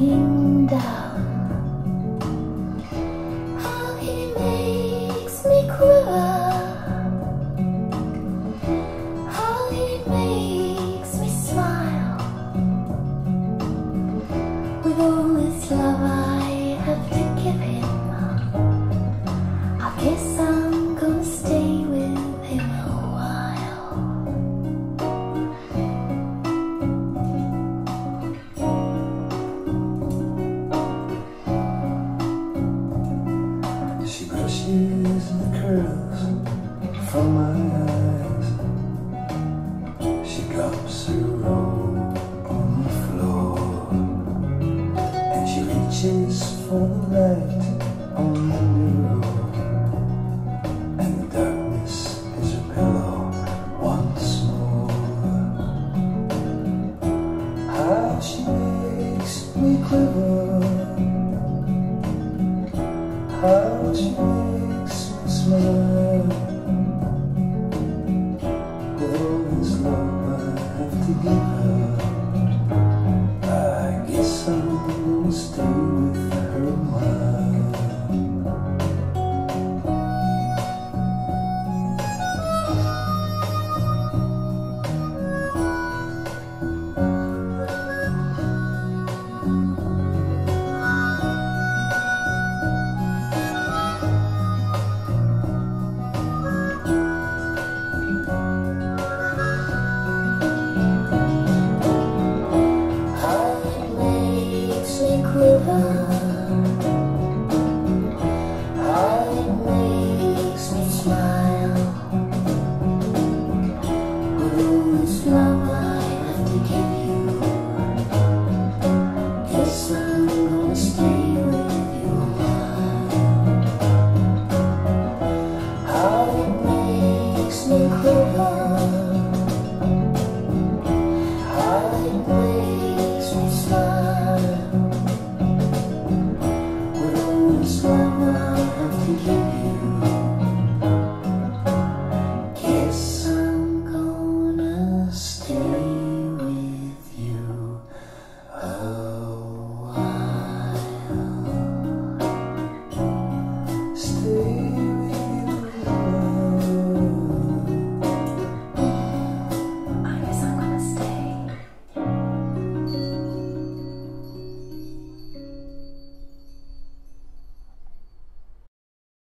听到。From my eyes. She drops her robe on the floor. And she reaches for the light on the mirror. And the darkness is her pillow once more. How she makes me quiver. How she makes me smile sun still